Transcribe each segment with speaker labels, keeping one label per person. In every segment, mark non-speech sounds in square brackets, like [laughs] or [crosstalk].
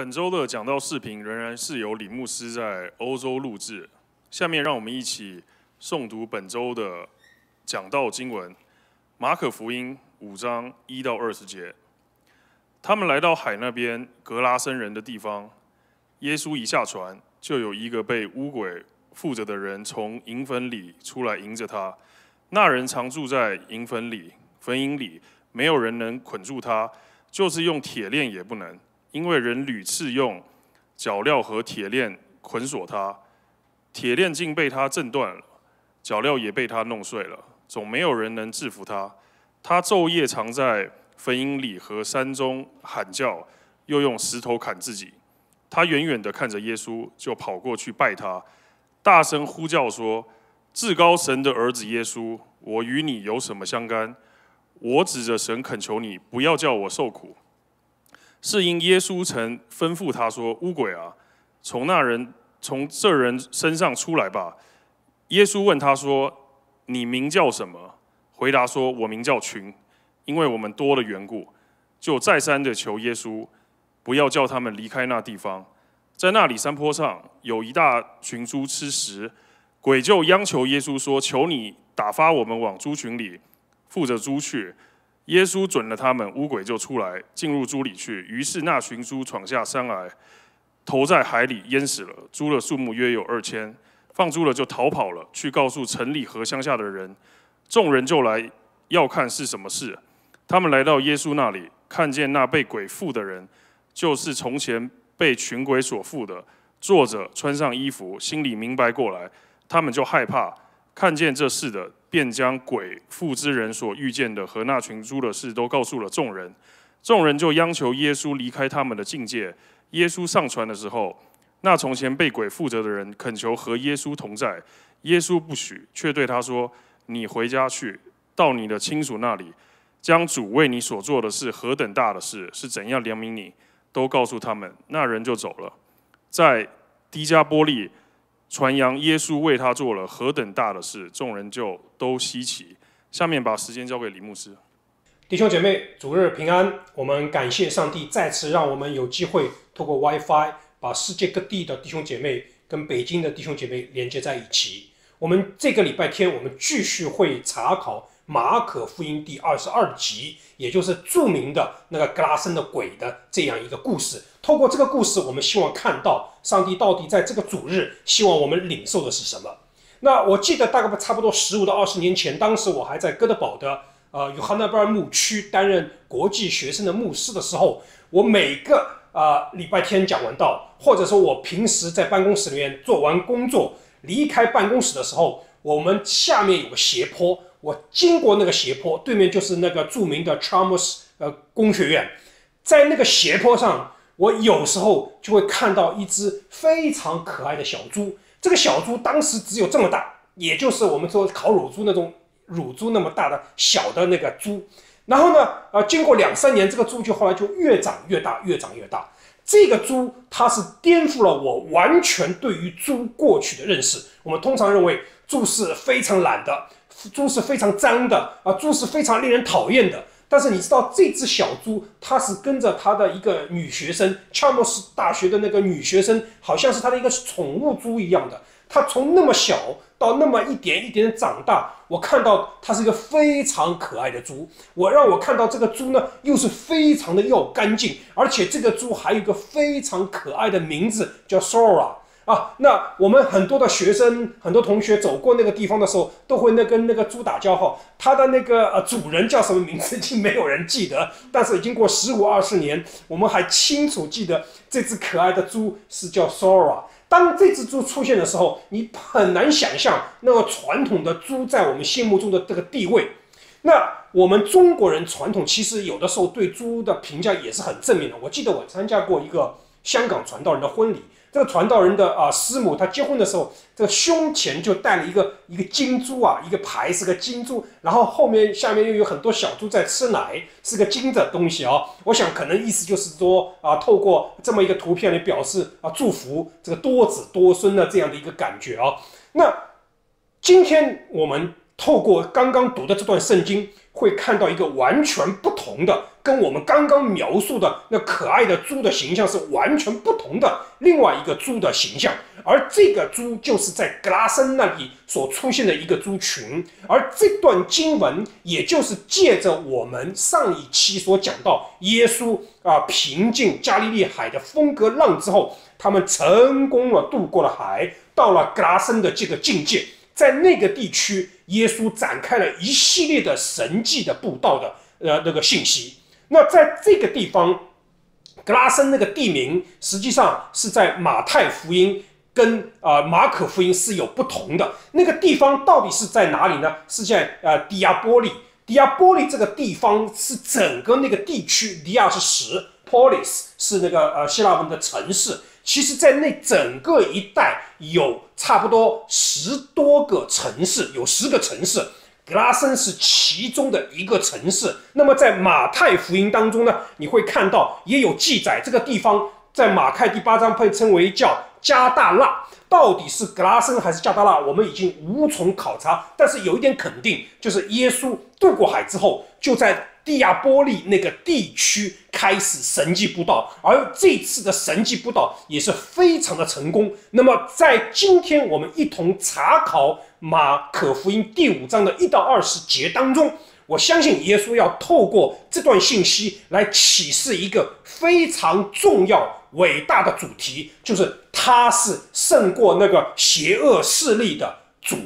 Speaker 1: 本周的讲道视频仍然是由李牧师在欧洲录制。下面让我们一起诵读本周的讲道经文：马可福音五章一到二十节。他们来到海那边格拉森人的地方，耶稣一下船，就有一个被污鬼附着的人从银坟里出来迎着他。那人常住在银坟里，坟茔里，没有人能捆住他，就是用铁链也不能。因为人屡次用脚镣和铁链捆锁他，铁链竟被他震断了，脚镣也被他弄碎了，总没有人能制服他。他昼夜藏在坟茔里和山中喊叫，又用石头砍自己。他远远的看着耶稣，就跑过去拜他，大声呼叫说：“至高神的儿子耶稣，我与你有什么相干？我指着神恳求你，不要叫我受苦。”是因耶稣曾吩咐他说：“乌鬼啊，从那人从这人身上出来吧。”耶稣问他说：“你名叫什么？”回答说：“我名叫群，因为我们多的缘故。”就再三的求耶稣，不要叫他们离开那地方。在那里山坡上有一大群猪吃食，鬼就央求耶稣说：“求你打发我们往猪群里，负着猪去。”耶稣准了他们，乌鬼就出来进入猪里去。于是那群猪闯下山来，投在海里淹死了。猪的数目约有二千，放猪了就逃跑了，去告诉城里和乡下的人。众人就来要看是什么事。他们来到耶稣那里，看见那被鬼附的人，就是从前被群鬼所附的，坐着穿上衣服，心里明白过来，他们就害怕。看见这事的。便将鬼附之人所遇见的和那群猪的事都告诉了众人，众人就央求耶稣离开他们的境界。耶稣上船的时候，那从前被鬼附着的人恳求和耶稣同在，耶稣不许，却对他说：“你回家去，到你的亲属那里，将主为你所做的事何等大的事，是怎样怜悯你，都告诉他们。”那人就走了，在迪加波利。传扬耶稣为他做了何等大的事，众人就都稀奇。下面把时间交给李牧师。
Speaker 2: 弟兄姐妹，主日平安！我们感谢上帝再次让我们有机会透过 WiFi 把世界各地的弟兄姐妹跟北京的弟兄姐妹连接在一起。我们这个礼拜天，我们继续会查考。马可福音第二十二集，也就是著名的那个格拉森的鬼的这样一个故事。透过这个故事，我们希望看到上帝到底在这个主日希望我们领受的是什么。那我记得大概差不多十五到二十年前，当时我还在哥德堡的呃约翰内贝尔牧区担任国际学生的牧师的时候，我每个啊礼拜天讲完道，或者说我平时在办公室里面做完工作离开办公室的时候，我们下面有个斜坡。我经过那个斜坡，对面就是那个著名的 Charles 呃工学院，在那个斜坡上，我有时候就会看到一只非常可爱的小猪。这个小猪当时只有这么大，也就是我们说烤乳猪那种乳猪那么大的小的那个猪。然后呢，呃，经过两三年，这个猪就后来就越长越大，越长越大。这个猪它是颠覆了我完全对于猪过去的认识。我们通常认为猪是非常懒的。猪是非常脏的啊，猪是非常令人讨厌的。但是你知道，这只小猪它是跟着它的一个女学生，乔莫斯大学的那个女学生，好像是它的一个宠物猪一样的。它从那么小到那么一点一点长大，我看到它是一个非常可爱的猪。我让我看到这个猪呢，又是非常的要干净，而且这个猪还有一个非常可爱的名字，叫 Sora。啊，那我们很多的学生、很多同学走过那个地方的时候，都会那跟那个猪打交道。它的那个呃主人叫什么名字，已经没有人记得。[laughs] 但是经过十五二十年，我们还清楚记得这只可爱的猪是叫 Sora。当这只猪出现的时候，你很难想象那个传统的猪在我们心目中的这个地位。那我们中国人传统其实有的时候对猪的评价也是很正面的。我记得我参加过一个香港传道人的婚礼。这个传道人的啊师母，她结婚的时候，这个胸前就戴了一个一个金珠啊，一个牌是个金珠，然后后面下面又有很多小猪在吃奶，是个金的东西啊。我想可能意思就是说啊，透过这么一个图片来表示啊，祝福这个多子多孙的这样的一个感觉啊。那今天我们透过刚刚读的这段圣经，会看到一个完全不同的，跟我们刚刚描述的那可爱的猪的形象是完全不同的另外一个猪的形象。而这个猪就是在格拉森那里所出现的一个猪群。而这段经文，也就是借着我们上一期所讲到耶稣啊平静加利利海的风格浪之后，他们成功了渡过了海，到了格拉森的这个境界。在那个地区，耶稣展开了一系列的神迹的布道的呃那个信息。那在这个地方，格拉森那个地名，实际上是在马太福音跟啊马可福音是有不同的。那个地方到底是在哪里呢？是在呃迪亚波利。迪亚波利这个地方是整个那个地区，迪亚是十，polis 是那个呃希腊文的城市。其实，在那整个一带有差不多十多个城市，有十个城市，格拉森是其中的一个城市。那么，在马太福音当中呢，你会看到也有记载，这个地方在马太第八章被称为叫加大纳。到底是格拉森还是加大纳，我们已经无从考察。但是有一点肯定，就是耶稣渡过海之后，就在。蒂亚波利那个地区开始神迹布道，而这次的神迹布道也是非常的成功。那么，在今天我们一同查考马可福音第五章的一到二十节当中，我相信耶稣要透过这段信息来启示一个非常重要、伟大的主题，就是他是胜过那个邪恶势力的主。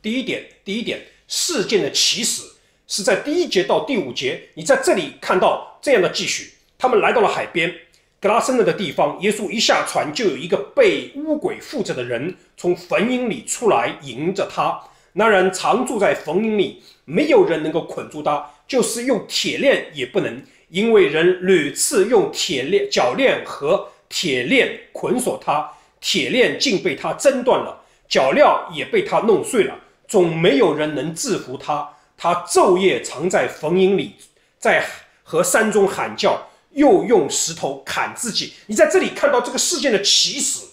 Speaker 2: 第一点，第一点，事件的起始。是在第一节到第五节，你在这里看到这样的记叙：他们来到了海边，格拉森那个地方。耶稣一下船，就有一个被巫鬼附着的人从坟茔里出来迎着他。那人常住在坟茔里，没有人能够捆住他，就是用铁链也不能，因为人屡次用铁链、脚链和铁链捆锁他，铁链竟被他挣断了，脚镣也被他弄碎了，总没有人能制服他。他昼夜藏在坟茔里，在和山中喊叫，又用石头砍自己。你在这里看到这个事件的起始。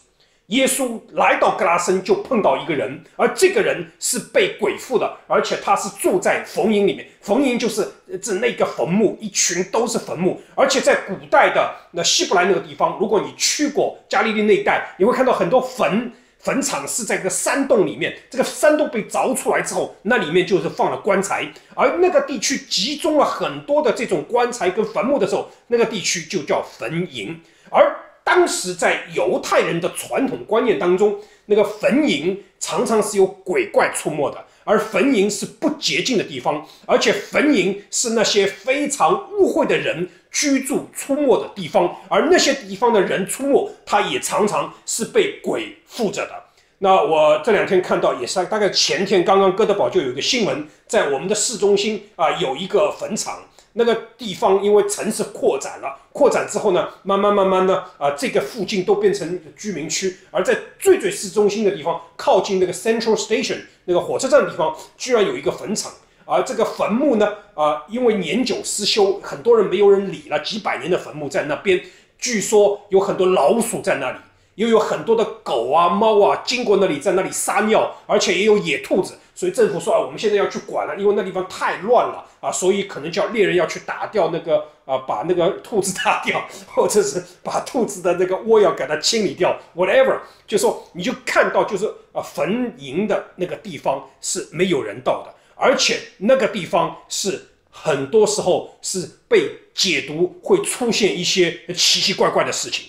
Speaker 2: 耶稣来到格拉森，就碰到一个人，而这个人是被鬼附的，而且他是住在坟茔里面。坟茔就是指那个坟墓，一群都是坟墓。而且在古代的那希伯来那个地方，如果你去过加利利那一带，你会看到很多坟。坟场是在一个山洞里面，这个山洞被凿出来之后，那里面就是放了棺材，而那个地区集中了很多的这种棺材跟坟墓的时候，那个地区就叫坟茔。而当时在犹太人的传统观念当中，那个坟茔常常是有鬼怪出没的，而坟茔是不洁净的地方，而且坟茔是那些非常污秽的人。居住出没的地方，而那些地方的人出没，他也常常是被鬼附着的。那我这两天看到，也是大概前天刚刚哥德堡就有一个新闻，在我们的市中心啊有一个坟场，那个地方因为城市扩展了，扩展之后呢，慢慢慢慢呢啊这个附近都变成居民区，而在最最市中心的地方，靠近那个 Central Station 那个火车站的地方，居然有一个坟场。而这个坟墓呢，啊，因为年久失修，很多人没有人理了。几百年的坟墓在那边，据说有很多老鼠在那里，又有很多的狗啊、猫啊经过那里，在那里撒尿，而且也有野兔子。所以政府说啊，我们现在要去管了，因为那地方太乱了啊，所以可能叫猎人要去打掉那个啊，把那个兔子打掉，或者是把兔子的那个窝要给它清理掉，whatever。就说你就看到就是啊，坟茔的那个地方是没有人到的。而且那个地方是很多时候是被解读会出现一些奇奇怪怪的事情。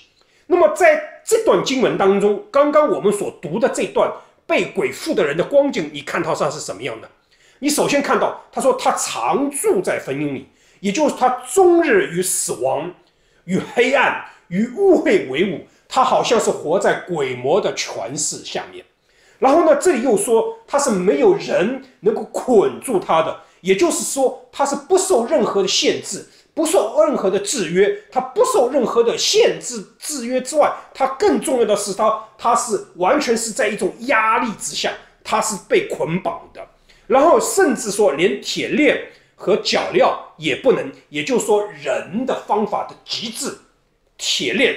Speaker 2: 那么在这段经文当中，刚刚我们所读的这段被鬼附的人的光景，你看到上是什么样的？你首先看到他说他常住在坟茔里，也就是他终日与死亡、与黑暗、与污秽为伍，他好像是活在鬼魔的权势下面。然后呢，这里又说他是没有人能够捆住他的，也就是说他是不受任何的限制，不受任何的制约，他不受任何的限制制约之外，他更重要的是他他是完全是在一种压力之下，他是被捆绑的。然后甚至说连铁链和脚镣也不能，也就是说人的方法的极致，铁链、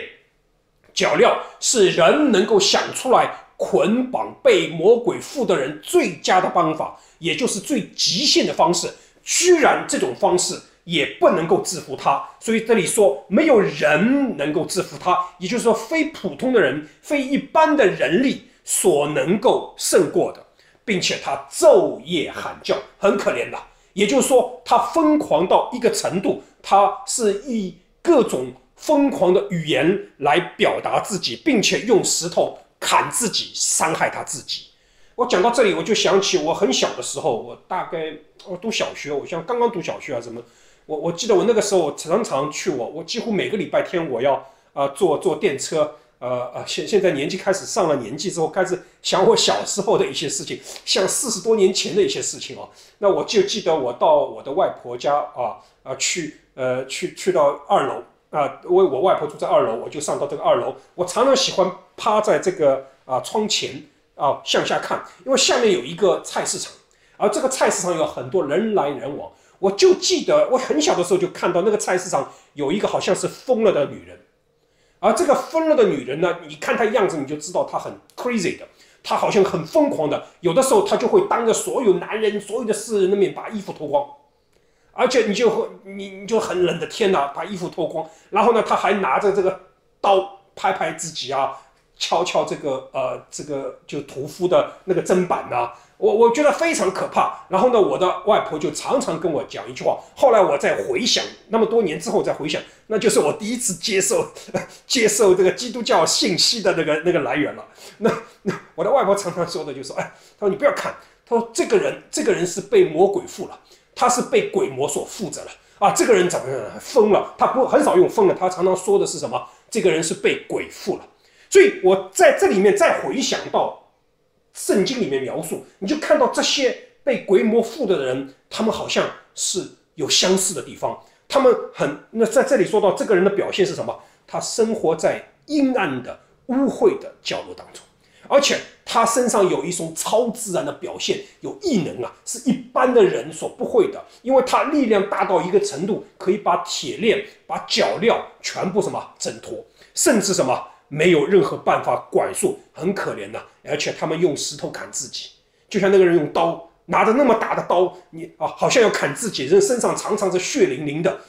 Speaker 2: 脚镣是人能够想出来。捆绑被魔鬼附的人最佳的方法，也就是最极限的方式，居然这种方式也不能够制服他，所以这里说没有人能够制服他，也就是说非普通的人、非一般的人力所能够胜过的，并且他昼夜喊叫，很可怜的。也就是说，他疯狂到一个程度，他是以各种疯狂的语言来表达自己，并且用石头砍自己，伤害他自己。我讲到这里，我就想起我很小的时候，我大概我读小学，我像刚刚读小学啊什么，我我记得我那个时候我常常去我我几乎每个礼拜天我要啊坐坐电车，呃呃现现在年纪开始上了年纪之后，开始想我小时候的一些事情，像四十多年前的一些事情哦。那我就记得我到我的外婆家啊啊去呃去去到二楼啊，因为我外婆住在二楼，我就上到这个二楼，我常常喜欢趴在这个啊窗前。啊，向下看，因为下面有一个菜市场，而这个菜市场有很多人来人往。我就记得我很小的时候就看到那个菜市场有一个好像是疯了的女人，而这个疯了的女人呢，你看她样子你就知道她很 crazy 的，她好像很疯狂的。有的时候她就会当着所有男人、所有的世人的面把衣服脱光，而且你就会你你就很冷的天呐，把衣服脱光，然后呢，她还拿着这个刀拍拍自己啊。敲敲这个呃，这个就屠夫的那个砧板呐，我我觉得非常可怕。然后呢，我的外婆就常常跟我讲一句话。后来我再回想，那么多年之后再回想，那就是我第一次接受 [laughs] 接受这个基督教信息的那个那个来源了。那那我的外婆常常说的就是，哎，她说你不要看，她说这个人这个人是被魔鬼附了，他是被鬼魔所附着了啊。这个人怎么？疯了？他不很少用疯了，他常常说的是什么？这个人是被鬼附了。所以，我在这里面再回想到圣经里面描述，你就看到这些被鬼魔附的人，他们好像是有相似的地方。他们很那在这里说到这个人的表现是什么？他生活在阴暗的污秽的角落当中，而且他身上有一种超自然的表现，有异能啊，是一般的人所不会的，因为他力量大到一个程度，可以把铁链、把脚镣全部什么挣脱，甚至什么。没有任何办法管束，很可怜的。而且他们用石头砍自己，就像那个人用刀拿着那么大的刀，你啊，好像要砍自己，人身上常常是血淋淋的，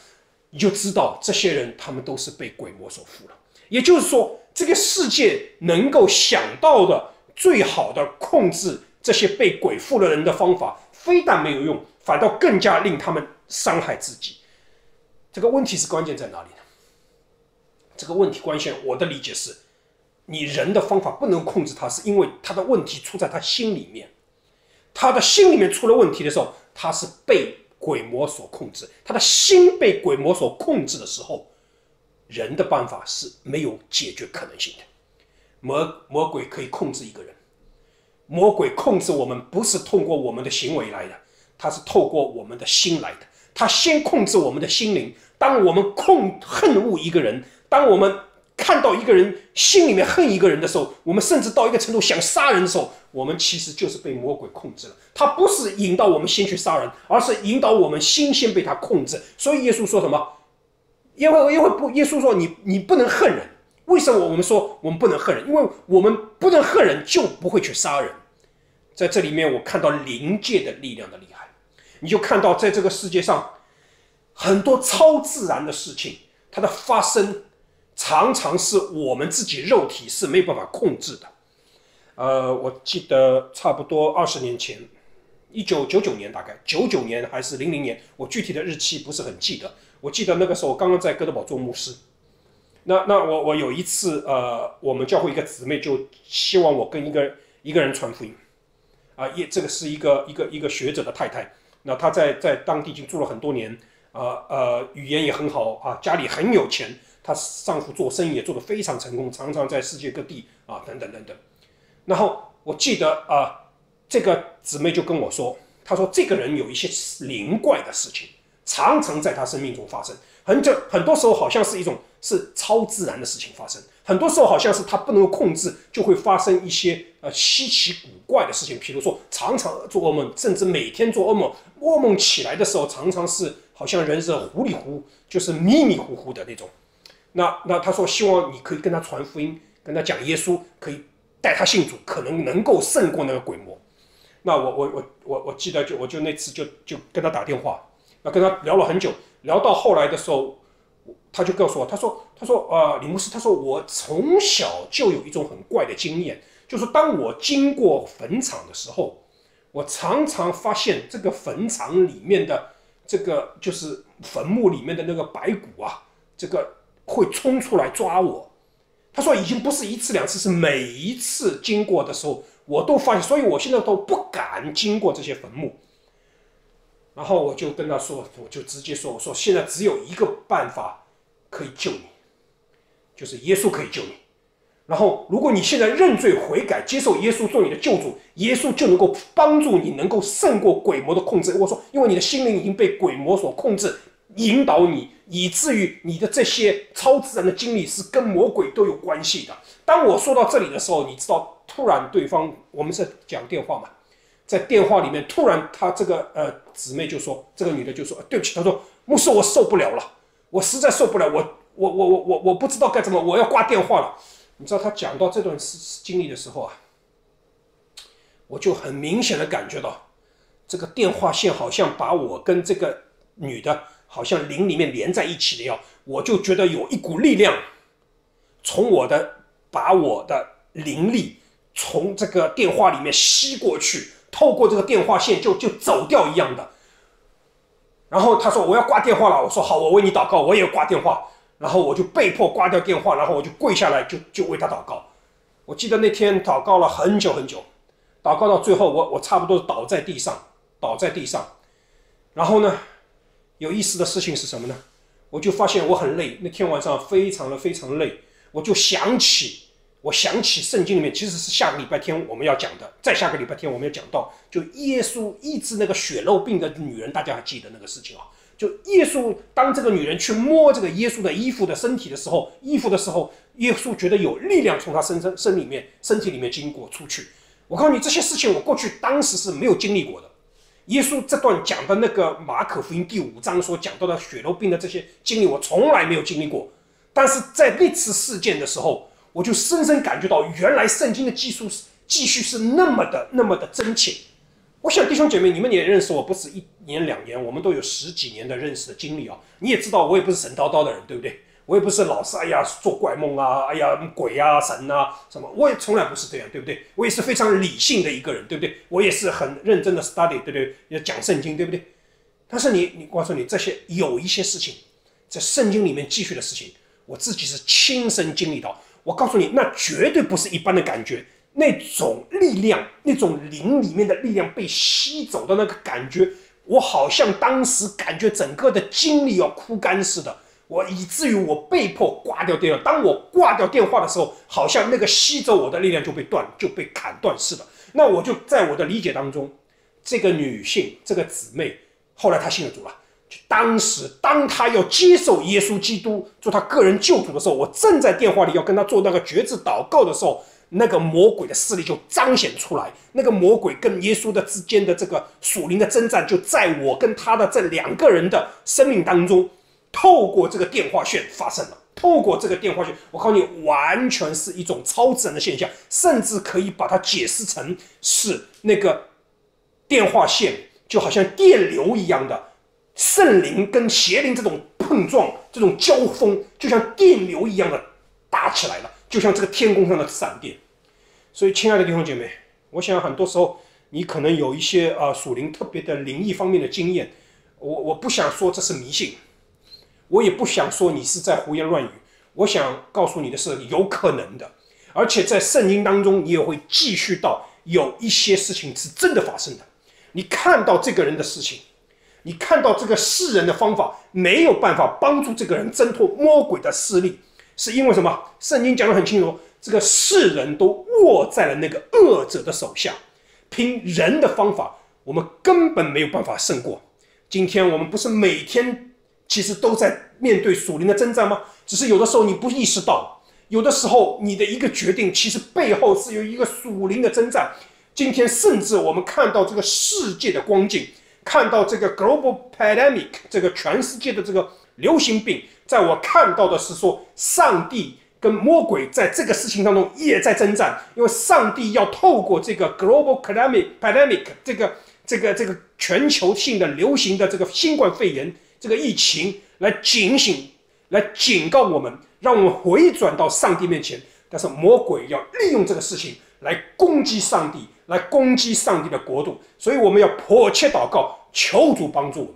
Speaker 2: 你就知道这些人他们都是被鬼魔所附了。也就是说，这个世界能够想到的最好的控制这些被鬼附的人的方法，非但没有用，反倒更加令他们伤害自己。这个问题是关键在哪里呢？这个问题关键，我的理解是，你人的方法不能控制他，是因为他的问题出在他心里面。他的心里面出了问题的时候，他是被鬼魔所控制。他的心被鬼魔所控制的时候，人的办法是没有解决可能性的。魔魔鬼可以控制一个人，魔鬼控制我们不是通过我们的行为来的，他是透过我们的心来的。他先控制我们的心灵，当我们控恨恶一个人。当我们看到一个人心里面恨一个人的时候，我们甚至到一个程度想杀人的时候，我们其实就是被魔鬼控制了。他不是引导我们先去杀人，而是引导我们心先被他控制。所以耶稣说什么？因为因为不，耶稣说你你不能恨人。为什么我们说我们不能恨人？因为我们不能恨人，就不会去杀人。在这里面，我看到灵界的力量的厉害。你就看到在这个世界上很多超自然的事情，它的发生。常常是我们自己肉体是没有办法控制的。呃，我记得差不多二十年前，一九九九年，大概九九年还是零零年，我具体的日期不是很记得。我记得那个时候我刚刚在哥德堡做牧师。那那我我有一次，呃，我们教会一个姊妹就希望我跟一个一个人传福音。啊，也这个是一个一个一个学者的太太。那她在在当地已经住了很多年，呃呃，语言也很好啊，家里很有钱。她丈夫做生意也做得非常成功，常常在世界各地啊等等等等。然后我记得啊，这个姊妹就跟我说，她说这个人有一些灵怪的事情，常常在她生命中发生。很就很多时候好像是一种是超自然的事情发生，很多时候好像是她不能够控制，就会发生一些呃稀奇古怪的事情。比如说常常做噩梦，甚至每天做噩梦，噩梦起来的时候常常是好像人是糊里糊，就是迷迷糊糊的那种。那那他说希望你可以跟他传福音，跟他讲耶稣，可以带他信主，可能能够胜过那个鬼魔。那我我我我我记得就我就那次就就跟他打电话，那跟他聊了很久，聊到后来的时候，他就告诉我，他说他说呃李牧师，他说我从小就有一种很怪的经验，就是当我经过坟场的时候，我常常发现这个坟场里面的这个就是坟墓里面的那个白骨啊，这个会冲出来抓我。他说已经不是一次两次，是每一次经过的时候。我都发现，所以我现在都不敢经过这些坟墓。然后我就跟他说，我就直接说，我说现在只有一个办法可以救你，就是耶稣可以救你。然后如果你现在认罪悔改，接受耶稣做你的救主，耶稣就能够帮助你，能够胜过鬼魔的控制。我说，因为你的心灵已经被鬼魔所控制，引导你，以至于你的这些超自然的经历是跟魔鬼都有关系的。当我说到这里的时候，你知道。突然，对方我们是讲电话嘛，在电话里面，突然他这个呃姊妹就说，这个女的就说，对不起，她说牧师，我受不了了，我实在受不了，我我我我我我不知道该怎么，我要挂电话了。你知道他讲到这段事经历的时候啊，我就很明显的感觉到，这个电话线好像把我跟这个女的，好像灵里面连在一起的样，我就觉得有一股力量从我的把我的灵力。从这个电话里面吸过去，透过这个电话线就就走掉一样的。然后他说我要挂电话了，我说好，我为你祷告，我也挂电话。然后我就被迫挂掉电话，然后我就跪下来就就为他祷告。我记得那天祷告了很久很久，祷告到最后，我我差不多倒在地上，倒在地上。然后呢，有意思的事情是什么呢？我就发现我很累，那天晚上非常的非常累，我就想起。我想起圣经里面其实是下个礼拜天我们要讲的，再下个礼拜天我们要讲到，就耶稣医治那个血肉病的女人，大家还记得那个事情啊？就耶稣当这个女人去摸这个耶稣的衣服的身体的时候，衣服的时候，耶稣觉得有力量从他身身身里面身体里面经过出去。我告诉你这些事情，我过去当时是没有经历过的。耶稣这段讲的那个马可福音第五章所讲到的血肉病的这些经历，我从来没有经历过。但是在那次事件的时候。我就深深感觉到，原来圣经的技术是继续是那么的那么的真切。我想弟兄姐妹，你们也认识我，不是一年两年，我们都有十几年的认识的经历啊。你也知道，我也不是神叨叨的人，对不对？我也不是老是哎呀做怪梦啊，哎呀鬼啊神啊什么，我也从来不是这样，对不对？我也是非常理性的一个人，对不对？我也是很认真的 study，对不对？要讲圣经，对不对？但是你，你告诉你这些有一些事情，在圣经里面继续的事情，我自己是亲身经历到。我告诉你，那绝对不是一般的感觉，那种力量，那种灵里面的力量被吸走的那个感觉，我好像当时感觉整个的精力要枯干似的，我以至于我被迫挂掉电话。当我挂掉电话的时候，好像那个吸走我的力量就被断，就被砍断似的。那我就在我的理解当中，这个女性，这个姊妹，后来她信了主了。就当时，当她要接受耶稣基督做她个人救主的时候，我正在电话里要跟她做那个绝志祷告的时候，那个魔鬼的势力就彰显出来。那个魔鬼跟耶稣的之间的这个属灵的征战，就在我跟他的这两个人的生命当中，透过这个电话线发生了。透过这个电话线，我告诉你，完全是一种超自然的现象，甚至可以把它解释成是那个电话线就好像电流一样的。圣灵跟邪灵这种碰撞、这种交锋，就像电流一样的打起来了，就像这个天空上的闪电。所以，亲爱的弟兄姐妹，我想很多时候你可能有一些啊属灵特别的灵异方面的经验。我我不想说这是迷信，我也不想说你是在胡言乱语。我想告诉你的是，有可能的，而且在圣经当中，你也会继续到有一些事情是真的发生的。你看到这个人的事情。你看到这个世人的方法没有办法帮助这个人挣脱魔鬼的势力，是因为什么？圣经讲得很清楚，这个世人都握在了那个恶者的手下，凭人的方法，我们根本没有办法胜过。今天我们不是每天其实都在面对属灵的征战吗？只是有的时候你不意识到，有的时候你的一个决定其实背后是有一个属灵的征战。今天甚至我们看到这个世界的光景。看到这个 global pandemic 这个全世界的这个流行病，在我看到的是说，上帝跟魔鬼在这个事情当中也在征战，因为上帝要透过这个 global pandemic pandemic 这个这个这个全球性的流行的这个新冠肺炎这个疫情来警醒、来警告我们，让我们回转到上帝面前。但是魔鬼要利用这个事情来攻击上帝，来攻击上帝的国度，所以我们要迫切祷告，求主帮助我们。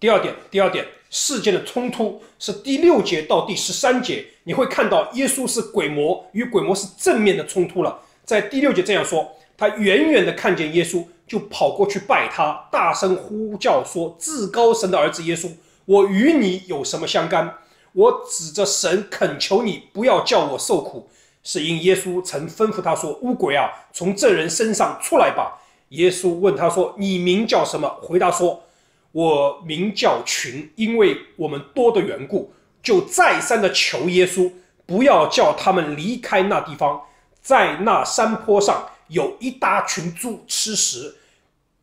Speaker 2: 第二点，第二点。事件的冲突是第六节到第十三节，你会看到耶稣是鬼魔与鬼魔是正面的冲突了。在第六节这样说：他远远的看见耶稣，就跑过去拜他，大声呼叫说：“至高神的儿子耶稣，我与你有什么相干？我指着神恳求你，不要叫我受苦。是因耶稣曾吩咐他说：‘乌鬼啊，从这人身上出来吧。’耶稣问他说：‘你名叫什么？’回答说。”我名叫群，因为我们多的缘故，就再三的求耶稣，不要叫他们离开那地方。在那山坡上有一大群猪吃食，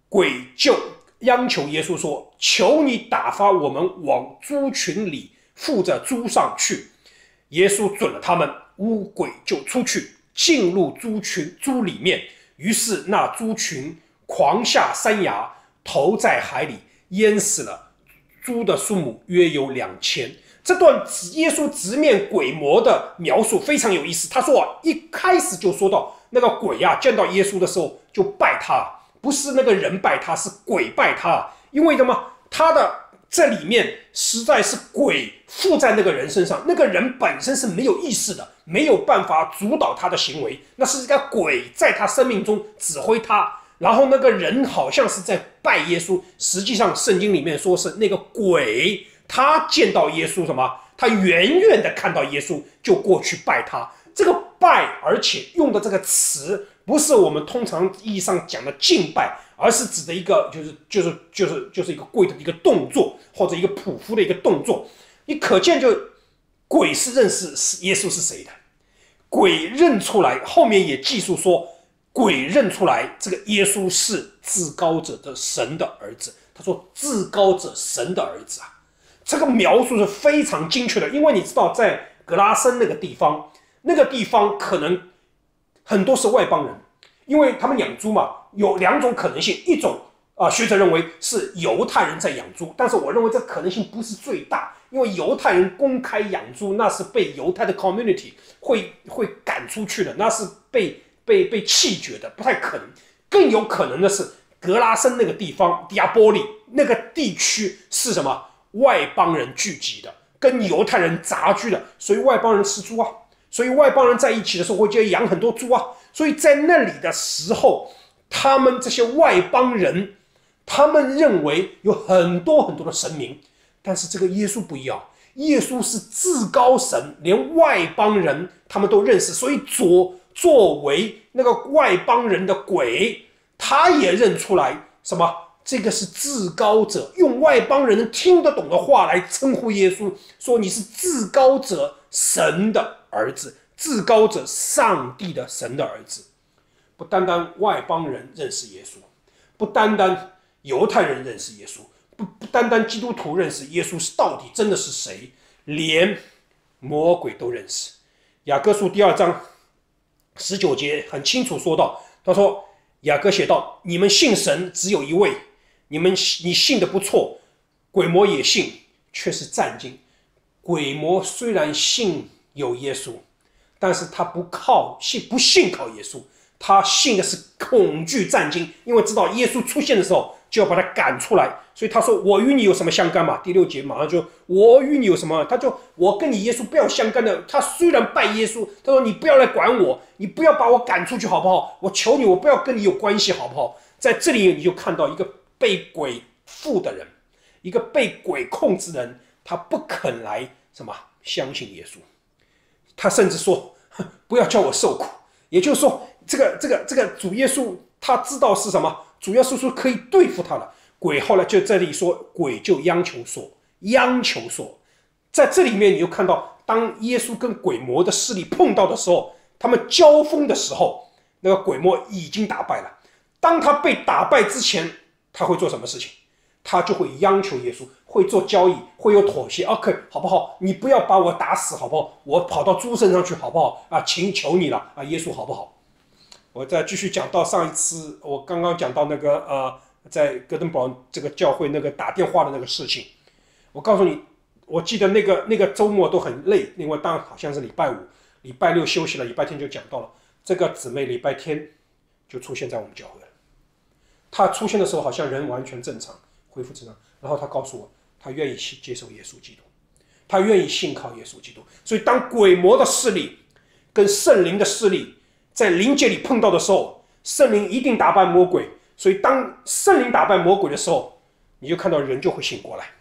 Speaker 2: 鬼就央求耶稣说：“求你打发我们往猪群里附着猪上去。”耶稣准了他们，乌鬼就出去进入猪群猪里面，于是那猪群狂下山崖，投在海里。淹死了猪的数目约有两千。这段耶稣直面鬼魔的描述非常有意思。他说啊，一开始就说到那个鬼呀，见到耶稣的时候就拜他，不是那个人拜他，是鬼拜他。因为什么？他的这里面实在是鬼附在那个人身上，那个人本身是没有意识的，没有办法主导他的行为，那是一个鬼在他生命中指挥他。然后那个人好像是在拜耶稣，实际上圣经里面说是那个鬼，他见到耶稣什么？他远远的看到耶稣就过去拜他。这个拜，而且用的这个词不是我们通常意义上讲的敬拜，而是指的一个就是就是就是就是一个跪的一个动作，或者一个匍匐的一个动作。你可见就鬼是认识是耶稣是谁的，鬼认出来，后面也记述说。鬼认出来，这个耶稣是至高者的神的儿子。他说：“至高者神的儿子啊，这个描述是非常精确的。因为你知道，在格拉森那个地方，那个地方可能很多是外邦人，因为他们养猪嘛，有两种可能性。一种啊，学者认为是犹太人在养猪，但是我认为这可能性不是最大，因为犹太人公开养猪，那是被犹太的 community 会会赶出去的，那是被。被被弃绝的不太可能，更有可能的是格拉森那个地方，迪亚波利那个地区是什么？外邦人聚集的，跟犹太人杂居的，所以外邦人吃猪啊，所以外邦人在一起的时候会就要养很多猪啊，所以在那里的时候，他们这些外邦人，他们认为有很多很多的神明，但是这个耶稣不一样，耶稣是至高神，连外邦人他们都认识，所以左。作为那个外邦人的鬼，他也认出来。什么？这个是至高者，用外邦人听得懂的话来称呼耶稣，说你是至高者神的。儿子，至高者上帝的神的儿子。不单单外邦人认识耶稣，不单单犹太人认识耶稣，不不单单基督徒认识耶稣是到底真的是谁，连魔鬼都认识。雅各书第二章。十九节很清楚说到，他说雅各写道：“你们信神只有一位，你们你信的不错，鬼魔也信，却是战惊。鬼魔虽然信有耶稣，但是他不靠信，不信靠耶稣，他信的是恐惧战惊，因为知道耶稣出现的时候。”就要把他赶出来，所以他说：“我与你有什么相干嘛？”第六节马上就：“我与你有什么？”他就：“我跟你耶稣不要相干的。”他虽然拜耶稣，他说：“你不要来管我，你不要把我赶出去，好不好？我求你，我不要跟你有关系，好不好？”在这里你就看到一个被鬼附的人，一个被鬼控制的人，他不肯来什么相信耶稣，他甚至说：“ [laughs] 不要叫我受苦。”也就是说，这个这个这个主耶稣他知道是什么。主要是说可以对付他了。鬼后来就这里说，鬼就央求说，央求说，在这里面你就看到，当耶稣跟鬼魔的势力碰到的时候，他们交锋的时候，那个鬼魔已经打败了。当他被打败之前，他会做什么事情？他就会央求耶稣，会做交易，会有妥协。OK，好不好？你不要把我打死，好不好？我跑到猪身上去，好不好？啊，请求你了啊，耶稣，好不好？我再继续讲到上一次，我刚刚讲到那个呃，在哥登堡这个教会那个打电话的那个事情。我告诉你，我记得那个那个周末都很累，另外当好像是礼拜五、礼拜六休息了，礼拜天就讲到了这个姊妹，礼拜天就出现在我们教会了。她出现的时候好像人完全正常，恢复正常，然后他告诉我，他愿意接接受耶稣基督，他愿意信靠耶稣基督。所以当鬼魔的势力跟圣灵的势力。在灵界里碰到的时候，圣灵一定打败魔鬼。所以当圣灵打败魔鬼的时候，你就看到人就会醒过来，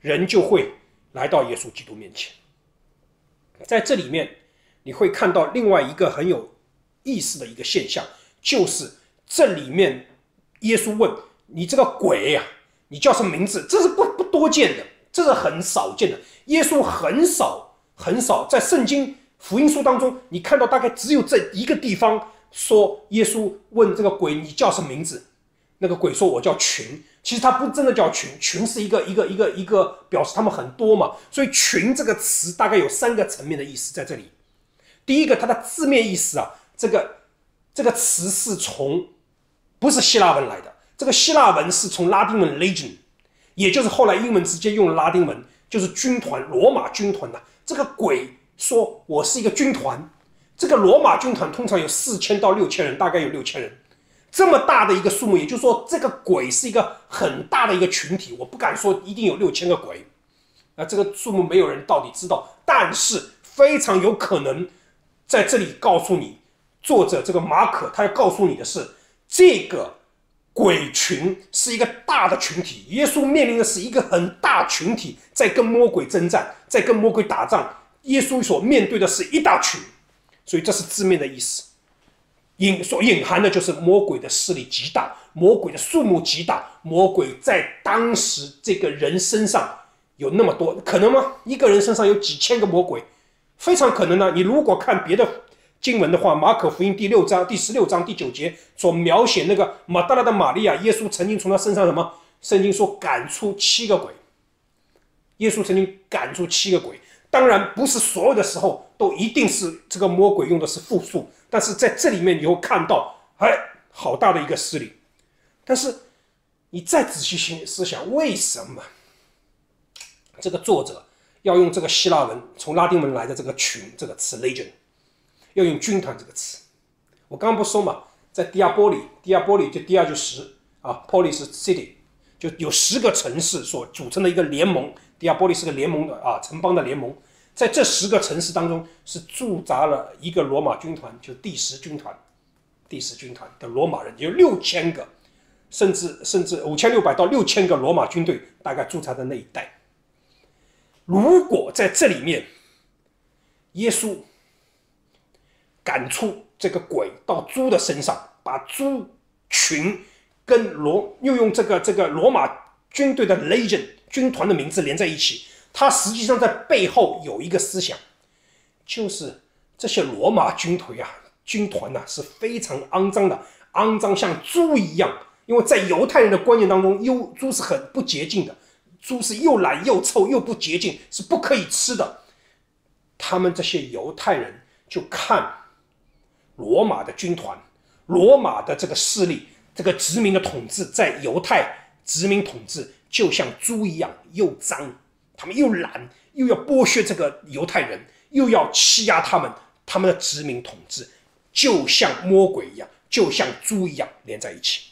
Speaker 2: 人就会来到耶稣基督面前。在这里面，你会看到另外一个很有意思的一个现象，就是这里面耶稣问你这个鬼呀，你叫什么名字？这是不不多见的，这是很少见的。耶稣很少很少在圣经。福音书当中，你看到大概只有这一个地方说，耶稣问这个鬼：“你叫什么名字？”那个鬼说：“我叫群。”其实他不真的叫群，群是一个一个一个一个表示他们很多嘛。所以“群”这个词大概有三个层面的意思在这里。第一个，它的字面意思啊，这个这个词是从不是希腊文来的，这个希腊文是从拉丁文 “legion”，也就是后来英文直接用了拉丁文，就是军团，罗马军团呐。这个鬼。说我是一个军团，这个罗马军团通常有四千到六千人，大概有六千人，这么大的一个数目，也就是说这个鬼是一个很大的一个群体。我不敢说一定有六千个鬼，啊，这个数目没有人到底知道，但是非常有可能在这里告诉你，作者这个马可他要告诉你的是，这个鬼群是一个大的群体，耶稣面临的是一个很大群体在跟魔鬼征战，在跟魔鬼打仗。耶稣所面对的是一大群，所以这是字面的意思，隐所隐含的就是魔鬼的势力极大，魔鬼的数目极大，魔鬼在当时这个人身上有那么多，可能吗？一个人身上有几千个魔鬼，非常可能呢。你如果看别的经文的话，《马可福音》第六章第十六章第九节所描写那个马大拉的玛利亚，耶稣曾经从他身上什么？圣经说赶出七个鬼，耶稣曾经赶出七个鬼。当然不是所有的时候都一定是这个魔鬼用的是复数，但是在这里面你会看到，哎，好大的一个势力。但是你再仔细心思想，为什么这个作者要用这个希腊文从拉丁文来的这个群这个词 “legend”？要用军团这个词？我刚刚不说嘛，在迪亚波里，迪亚波里就第二就十啊，polis city 就有十个城市所组成的一个联盟。迪亚波利是个联盟的啊，城邦的联盟，在这十个城市当中是驻扎了一个罗马军团，就第十军团，第十军团的罗马人有六千个，甚至甚至五千六百到六千个罗马军队大概驻扎在那一带。如果在这里面，耶稣赶出这个鬼到猪的身上，把猪群跟罗又用这个这个罗马军队的 legion。军团的名字连在一起，它实际上在背后有一个思想，就是这些罗马军团啊，军团呐是非常肮脏的，肮脏像猪一样。因为在犹太人的观念当中，优猪是很不洁净的，猪是又懒又臭又不洁净，是不可以吃的。他们这些犹太人就看罗马的军团，罗马的这个势力，这个殖民的统治，在犹太殖民统治。就像猪一样，又脏，他们又懒，又要剥削这个犹太人，又要欺压他们，他们的殖民统治就像魔鬼一样，就像猪一样连在一起。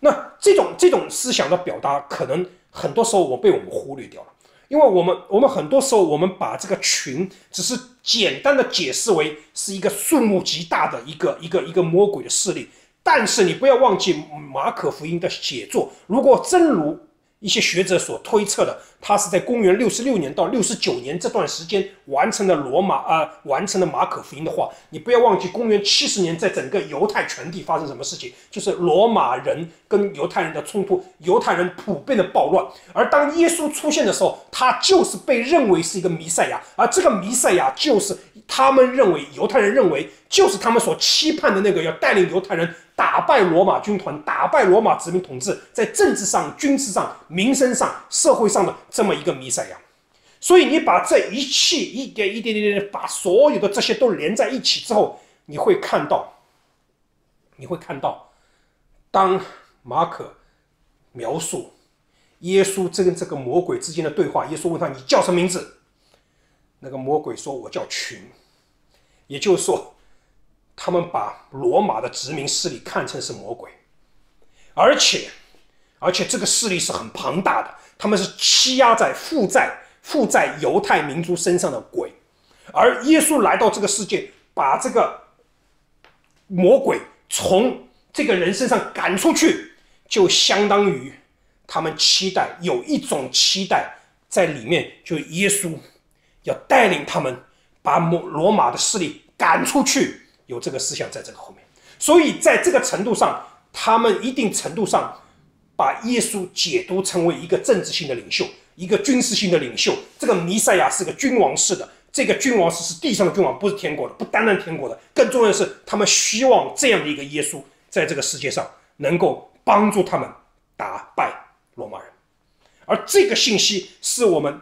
Speaker 2: 那这种这种思想的表达，可能很多时候我被我们忽略掉了，因为我们我们很多时候我们把这个群只是简单的解释为是一个数目极大的一个一个一个魔鬼的势力，但是你不要忘记马可福音的写作，如果真如。一些学者所推测的，他是在公元六十六年到六十九年这段时间完成了罗马啊，完成了马可福音的话，你不要忘记，公元七十年，在整个犹太全地发生什么事情，就是罗马人跟犹太人的冲突，犹太人普遍的暴乱。而当耶稣出现的时候，他就是被认为是一个弥赛亚，而这个弥赛亚就是他们认为，犹太人认为就是他们所期盼的那个要带领犹太人。打败罗马军团，打败罗马殖民统治，在政治上、军事上、民生上、社会上的这么一个弥赛亚。所以你把这一切一点一点点点，把所有的这些都连在一起之后，你会看到，你会看到，当马可描述耶稣这跟这个魔鬼之间的对话，耶稣问他：“你叫什么名字？”那个魔鬼说：“我叫群。”也就是说。他们把罗马的殖民势力看成是魔鬼，而且，而且这个势力是很庞大的，他们是欺压在负债负债犹太民族身上的鬼，而耶稣来到这个世界，把这个魔鬼从这个人身上赶出去，就相当于他们期待有一种期待在里面，就耶稣要带领他们把罗罗马的势力赶出去。有这个思想在这个后面，所以在这个程度上，他们一定程度上把耶稣解读成为一个政治性的领袖，一个军事性的领袖。这个弥赛亚是个君王式的，这个君王是是地上的君王，不是天国的，不单单天国的。更重要的是，他们希望这样的一个耶稣在这个世界上能够帮助他们打败罗马人，而这个信息是我们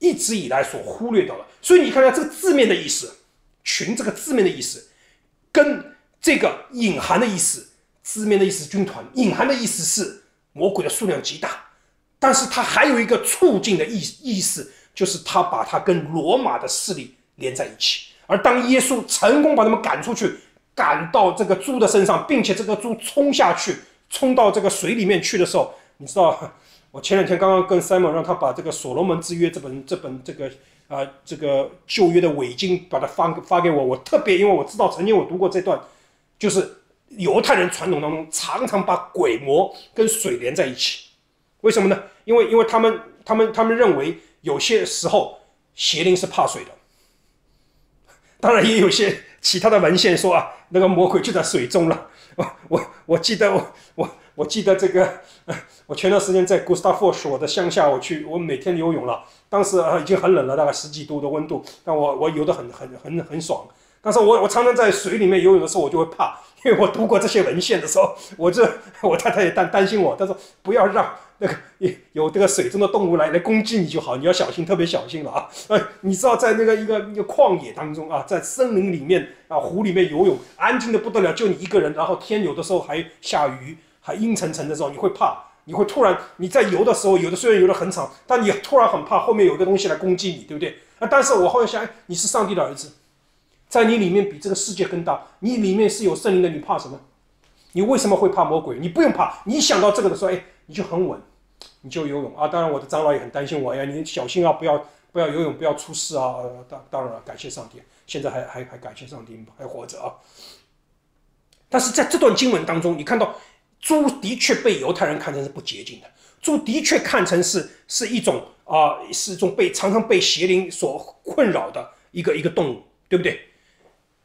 Speaker 2: 一直以来所忽略掉的。所以你看看这个字面的意思，“群”这个字面的意思。跟这个隐含的意思，字面的意思军团，隐含的意思是魔鬼的数量极大，但是它还有一个促进的意意思，就是他把它跟罗马的势力连在一起。而当耶稣成功把他们赶出去，赶到这个猪的身上，并且这个猪冲下去，冲到这个水里面去的时候，你知道，我前两天刚刚跟 Simon 让他把这个《所罗门之约》这本这本这个。啊，这个旧约的伪经把它发发给我，我特别因为我知道曾经我读过这段，就是犹太人传统当中常常把鬼魔跟水连在一起，为什么呢？因为因为他们他们他们认为有些时候邪灵是怕水的，当然也有些其他的文献说啊，那个魔鬼就在水中了。我我我记得我我我记得这个，[laughs] 我前段时间在 Gustavus 我的乡下，我去我每天游泳了。当时啊已经很冷了，大概十几度的温度，但我我游得很很很很爽。但是我我常常在水里面游泳的时候，我就会怕，[laughs] 因为我读过这些文献的时候，我这 [laughs] 我太太也担担心我，她说不要让那个有这个水中的动物来来攻击你就好，你要小心，特别小心了啊！呃，你知道在那个一个一个旷野当中啊，在森林里面啊湖里面游泳，安静的不得了，就你一个人，然后天有的时候还下雨，还阴沉沉的时候，你会怕。你会突然你在游的时候，有的虽然游得很长，但你突然很怕后面有一个东西来攻击你，对不对？啊！但是我后来想，你是上帝的儿子，在你里面比这个世界更大，你里面是有圣灵的，你怕什么？你为什么会怕魔鬼？你不用怕，你想到这个的时候，哎，你就很稳，你就游泳啊！当然，我的长老也很担心我，呀，你小心啊，不要不要游泳，不要出事啊！当当然了，感谢上帝，现在还还还感谢上帝还活着啊！但是在这段经文当中，你看到。猪的确被犹太人看成是不洁净的，猪的确看成是是一种啊，是一种被常常被邪灵所困扰的一个一个动物，对不对？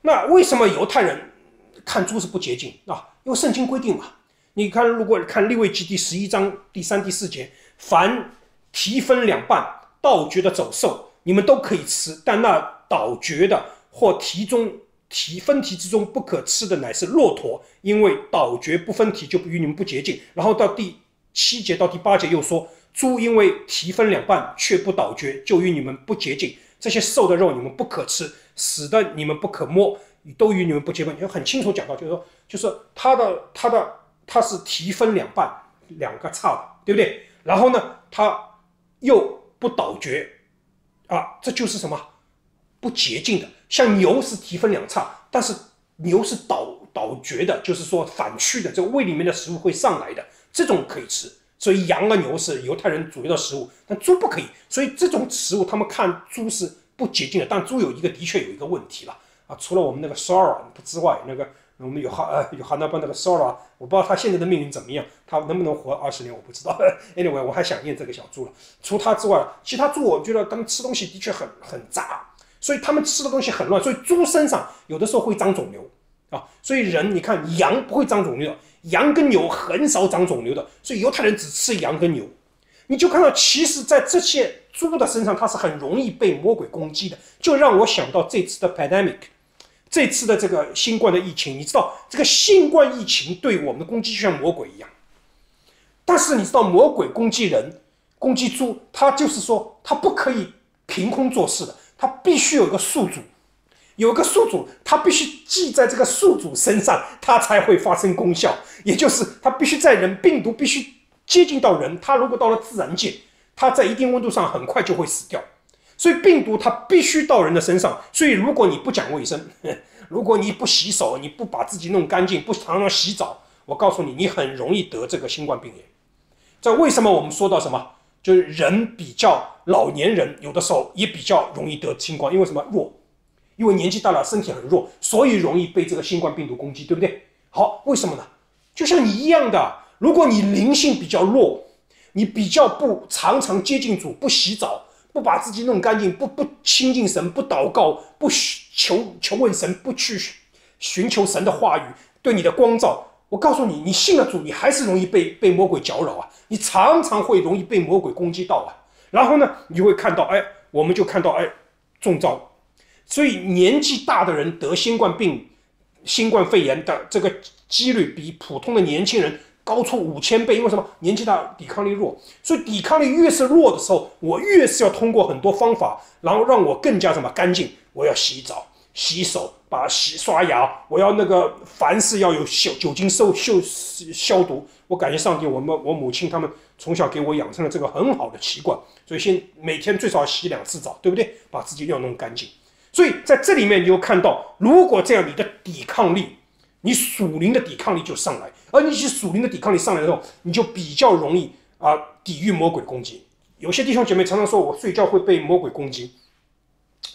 Speaker 2: 那为什么犹太人看猪是不洁净啊？因为圣经规定嘛。你看，如果看利未记第十一章第三、第四节，凡蹄分两半、倒绝的走兽，你们都可以吃，但那倒绝的或蹄中。题分题之中不可吃的乃是骆驼，因为倒绝不分题就与你们不洁净。然后到第七节到第八节又说，猪因为蹄分两半却不倒绝，就与你们不洁净。这些瘦的肉你们不可吃，死的你们不可摸，都与你们不洁净。就很清楚讲到，就是说，就是它的它的它是蹄分两半，两个叉的，对不对？然后呢，它又不倒绝，啊，这就是什么？不洁净的，像牛是蹄分两叉，但是牛是倒倒嚼的，就是说反曲的，这个胃里面的食物会上来的，这种可以吃。所以羊和牛是犹太人主要的食物，但猪不可以。所以这种食物他们看猪是不洁净的，但猪有一个的确有一个问题了啊，除了我们那个 Sora 之外，那个我们有哈呃有哈那班那个 Sora，我不知道他现在的命运怎么样，他能不能活二十年我不知道。[laughs] Anyway，我还想念这个小猪了。除它之外，其他猪我觉得他们吃东西的确很很杂。所以他们吃的东西很乱，所以猪身上有的时候会长肿瘤啊。所以人，你看羊不会长肿瘤的，羊跟牛很少长肿瘤的。所以犹太人只吃羊跟牛，你就看到，其实，在这些猪的身上，它是很容易被魔鬼攻击的。就让我想到这次的 pandemic，这次的这个新冠的疫情，你知道这个新冠疫情对我们的攻击就像魔鬼一样，但是你知道魔鬼攻击人、攻击猪，他就是说他不可以凭空做事的，它必须有个宿主，有个宿主，它必须记在这个宿主身上，它才会发生功效，也就是它必须在人，病毒必须接近到人，它如果到了自然界，他在一定温度上很快就会死掉。所以病毒它必须到人的身上，所以如果你不讲卫生，[laughs] 如果你不洗手，你不把自己弄干净，不常常洗澡，我告诉你，你很容易得这个新冠病炎。这为什么我们说到什么？就是人比较老年人有的时候也比较容易得新冠，因为什么弱？因为年纪大了，身体很弱，所以容易被这个新冠病毒攻击，对不对？好，为什么呢？就像你一样的，如果你灵性比较弱，你比较不常常接近主，不洗澡。不把自己弄干净，不不亲近神，不祷告，不求求问神，不去寻求神的话语对你的光照。我告诉你，你信了主，你还是容易被被魔鬼搅扰啊！你常常会容易被魔鬼攻击到啊！然后呢，你就会看到，哎，我们就看到，哎，中招。所以年纪大的人得新冠病、新冠肺炎的这个几率比普通的年轻人。高出五千倍，因为什么？年纪大，抵抗力弱，所以抵抗力越是弱的时候，我越是要通过很多方法，然后让我更加什么干净。我要洗澡、洗手、把洗刷牙，我要那个凡事要有消酒精消消消毒。我感谢上帝，我们我母亲他们从小给我养成了这个很好的习惯，所以先每天最少洗两次澡，对不对？把自己要弄干净。所以在这里面你就看到，如果这样，你的抵抗力。你属灵的抵抗力就上来，而你是属灵的抵抗力上来的时候，你就比较容易啊抵御魔鬼攻击。有些弟兄姐妹常常说我睡觉会被魔鬼攻击，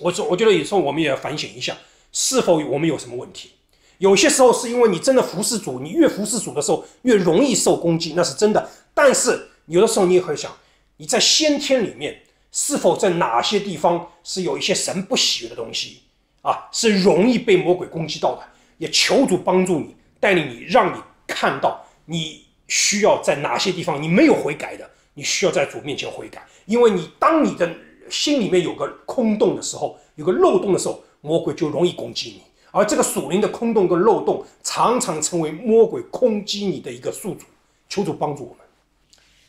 Speaker 2: 我说我觉得有时候我们也要反省一下，是否我们有什么问题？有些时候是因为你真的服侍主，你越服侍主的时候越容易受攻击，那是真的。但是有的时候你也会想，你在先天里面是否在哪些地方是有一些神不喜悦的东西啊，是容易被魔鬼攻击到的？也求主帮助你，带领你，让你看到你需要在哪些地方你没有悔改的，你需要在主面前悔改。因为你当你的心里面有个空洞的时候，有个漏洞的时候，魔鬼就容易攻击你。而这个属灵的空洞跟漏洞，常常成为魔鬼攻击你的一个宿主。求主帮助我们。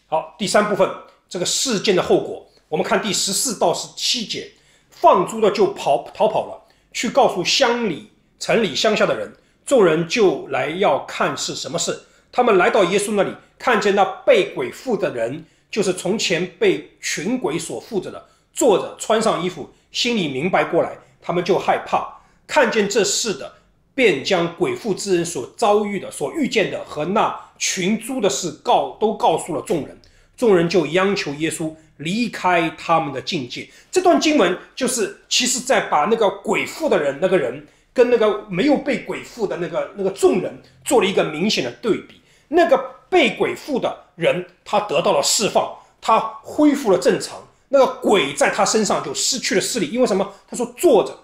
Speaker 2: 好，第三部分这个事件的后果，我们看第十四到十七节，放猪的就跑逃跑了，去告诉乡里。城里乡下的人，众人就来要看是什么事。他们来到耶稣那里，看见那被鬼附的人，就是从前被群鬼所附着的，坐着穿上衣服，心里明白过来，他们就害怕。看见这事的，便将鬼附之人所遭遇的、所遇见的和那群猪的事告都告诉了众人。众人就央求耶稣离开他们的境界。这段经文就是，其实在把那个鬼附的人那个人。跟那个没有被鬼附的那个那个众人做了一个明显的对比。那个被鬼附的人，他得到了释放，他恢复了正常。那个鬼在他身上就失去了视力，因为什么？他说坐着，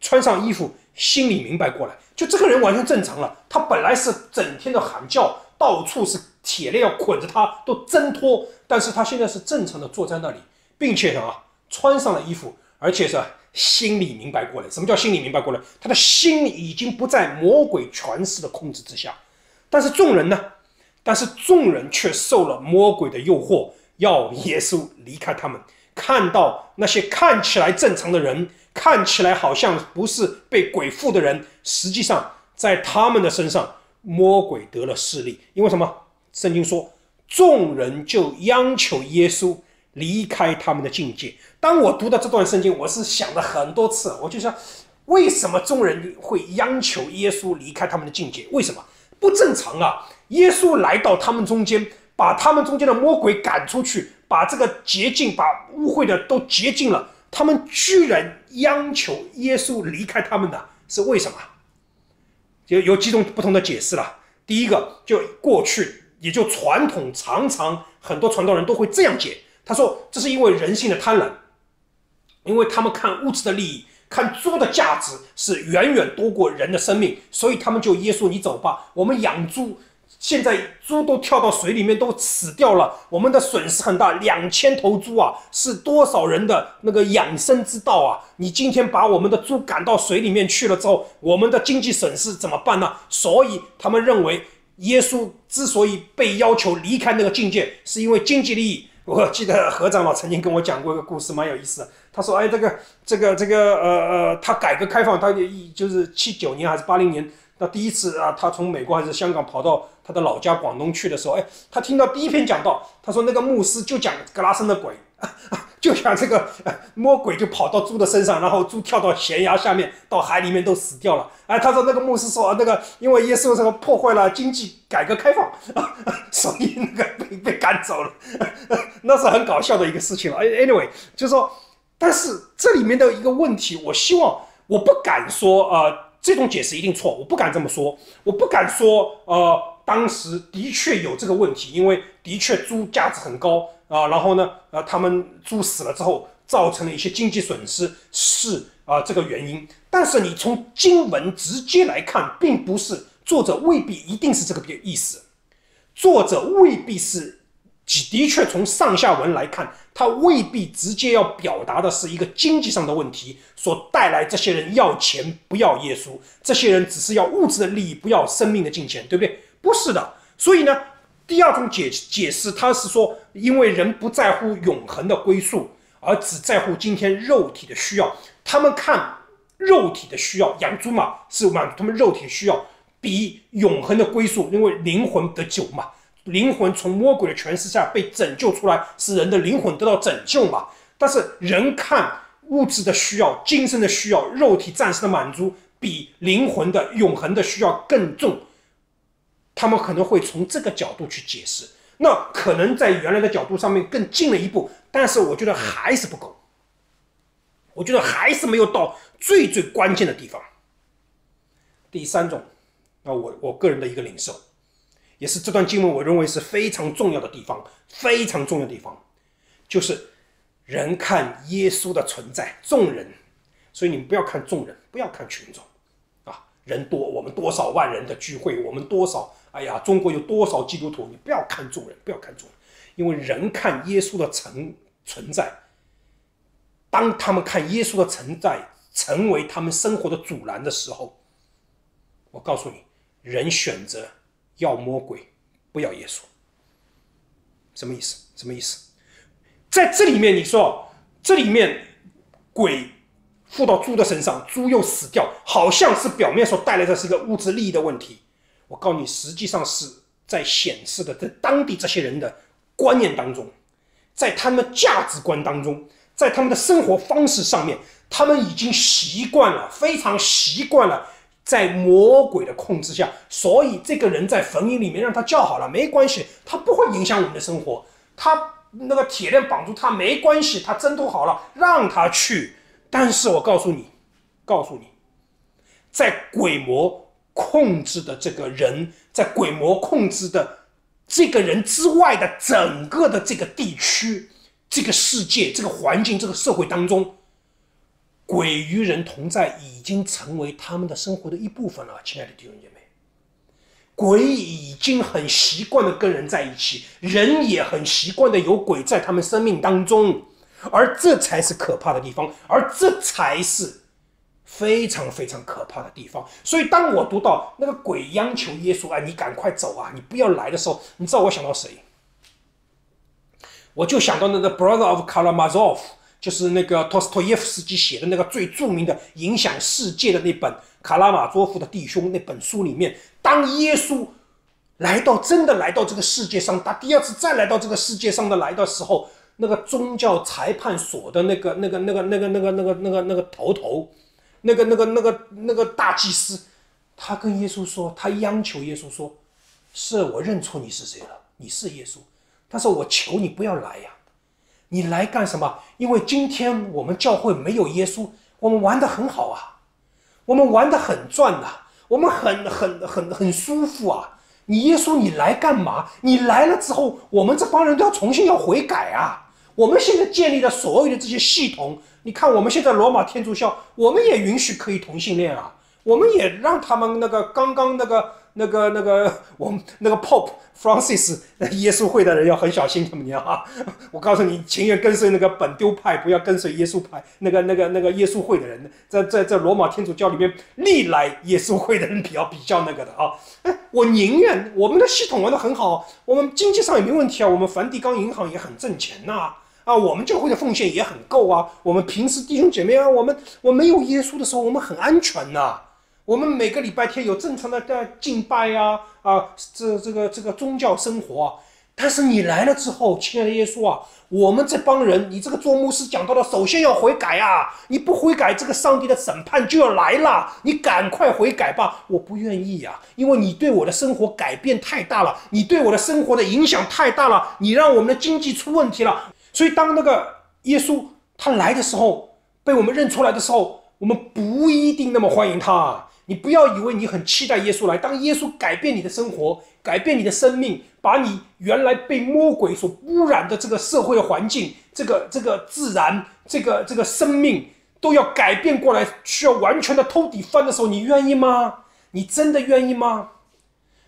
Speaker 2: 穿上衣服，心里明白过来，就这个人完全正常了。他本来是整天的喊叫，到处是铁链要捆着他，都挣脱。但是他现在是正常的坐在那里，并且呢，穿上了衣服，而且是。心里明白过来，什么叫心里明白过来？他的心已经不在魔鬼权势的控制之下，但是众人呢？但是众人却受了魔鬼的诱惑，要耶稣离开他们。看到那些看起来正常的人，看起来好像不是被鬼附的人，实际上在他们的身上，魔鬼得了势力。因为什么？圣经说，众人就央求耶稣离开他们的境界。当我读到这段圣经，我是想了很多次，我就想，为什么众人会央求耶稣离开他们的境界？为什么不正常啊？耶稣来到他们中间，把他们中间的魔鬼赶出去，把这个洁净、把污秽的都洁净了，他们居然央求耶稣离开他们的？是为什么？就有几种不同的解释了。第一个，就过去也就传统，常常很多传道人都会这样解，他说这是因为人性的贪婪。因为他们看物质的利益，看猪的价值是远远多过人的生命，所以他们就耶稣，你走吧，我们养猪现在猪都跳到水里面都死掉了，我们的损失很大，两千头猪啊，是多少人的那个养生之道啊！你今天把我们的猪赶到水里面去了之后，我们的经济损失怎么办呢？所以他们认为，耶稣之所以被要求离开那个境界，是因为经济利益。我记得何长老曾经跟我讲过一个故事，蛮有意思的。他说：“哎，这个这个这个呃呃，他改革开放，他一就是七九年还是八零年。”那第一次啊，他从美国还是香港跑到他的老家广东去的时候，哎，他听到第一篇讲到，他说那个牧师就讲格拉森的鬼，[laughs] 就讲这个魔鬼就跑到猪的身上，然后猪跳到悬崖下面，到海里面都死掉了。哎，他说那个牧师说那个因为耶稣这个破坏了经济改革开放，[laughs] 所以那个 [laughs] 被被赶走了，那是很搞笑的一个事情了。Anyway，就说，但是这里面的一个问题，我希望我不敢说呃。这种解释一定错，我不敢这么说，我不敢说，呃，当时的确有这个问题，因为的确猪价值很高啊，然后呢，呃，他们猪死了之后，造成了一些经济损失，是啊这个原因。但是你从经文直接来看，并不是作者未必一定是这个意思，作者未必是。的确，从上下文来看，他未必直接要表达的是一个经济上的问题所带来这些人要钱不要耶稣，这些人只是要物质的利益，不要生命的金钱，对不对？不是的。所以呢，第二种解解释，他是说，因为人不在乎永恒的归宿，而只在乎今天肉体的需要。他们看肉体的需要，养猪嘛，是满足他们肉体需要，比永恒的归宿，因为灵魂得救嘛。灵魂从魔鬼的权势下被拯救出来，使人的灵魂得到拯救嘛？但是人看物质的需要、精神的需要、肉体暂时的满足，比灵魂的永恒的需要更重。他们可能会从这个角度去解释，那可能在原来的角度上面更进了一步，但是我觉得还是不够。我觉得还是没有到最最关键的地方。第三种，那我我个人的一个领受。也是这段经文，我认为是非常重要的地方，非常重要的地方，就是人看耶稣的存在，众人，所以你们不要看众人，不要看群众，啊，人多，我们多少万人的聚会，我们多少，哎呀，中国有多少基督徒，你不要看众人，不要看众人，因为人看耶稣的存存在，当他们看耶稣的存在成为他们生活的阻拦的时候，我告诉你，人选择。要魔鬼，不要耶稣，什么意思？什么意思？在这里面，你说这里面鬼附到猪的身上，猪又死掉，好像是表面所带来的是一个物质利益的问题。我告诉你，实际上是在显示的，在当地这些人的观念当中，在他们的价值观当中，在他们的生活方式上面，他们已经习惯了，非常习惯了。在魔鬼的控制下，所以这个人在坟茔里面让他叫好了，没关系，他不会影响我们的生活。他那个铁链绑住他没关系，他挣脱好了，让他去。但是我告诉你，告诉你，在鬼魔控制的这个人，在鬼魔控制的这个人之外的整个的这个地区、这个世界、这个环境、这个社会当中。鬼与人同在已经成为他们的生活的一部分了，亲爱的弟兄姐妹。鬼已经很习惯的跟人在一起，人也很习惯的有鬼在他们生命当中，而这才是可怕的地方，而这才是非常非常可怕的地方。所以，当我读到那个鬼央求耶稣：“哎，你赶快走啊，你不要来”的时候，你知道我想到谁？我就想到那个 Brother of Karamazov。就是那个托斯托耶夫斯基写的那个最著名的、影响世界的那本《卡拉马佐夫的弟兄》那本书里面，当耶稣来到真的来到这个世界上，他第二次再来到这个世界上的来的时候，那个宗教裁判所的那个、那个、那个、那个、那个、那个、那个、那个头头，那个、那个、那个、那个大祭司，他跟耶稣说，他央求耶稣说：“是我认错你是谁了，你是耶稣，但是我求你不要来呀。”你来干什么？因为今天我们教会没有耶稣，我们玩的很好啊，我们玩的很赚呐，我们很很很很舒服啊。你耶稣，你来干嘛？你来了之后，我们这帮人都要重新要悔改啊。我们现在建立的所有的这些系统，你看我们现在罗马天主教，我们也允许可以同性恋啊，我们也让他们那个刚刚那个那个那个 [laughs] 我们那个 Pope Francis 耶稣会的人要很小心，怎么样啊？[laughs] 我告诉你，情愿跟随那个本丢派，不要跟随耶稣派。那个那个那个耶稣会的人，在在在罗马天主教里面，历来耶稣会的人比较比较那个的啊。哎，我宁愿我们的系统玩得很好，我们经济上也没问题啊，我们梵蒂冈银行也很挣钱呐。啊，我们教会的奉献也很够啊。我们平时弟兄姐妹啊，我们我没有耶稣的时候，我们很安全呐。我们每个礼拜天有正常的在敬拜呀，啊，这这个这个宗教生活。但是你来了之后，亲爱的耶稣啊，我们这帮人，你这个做牧师讲到的，首先要悔改啊！你不悔改，这个上帝的审判就要来了。你赶快悔改吧！我不愿意呀，因为你对我的生活改变太大了，你对我的生活的影响太大了，你让我们的经济出问题了。所以，当那个耶稣他来的时候，被我们认出来的时候，我们不一定那么欢迎他。你不要以为你很期待耶稣来，当耶稣改变你的生活，改变你的生命，把你原来被魔鬼所污染的这个社会的环境、这个这个自然、这个这个生命都要改变过来，需要完全的偷底翻的时候，你愿意吗？你真的愿意吗？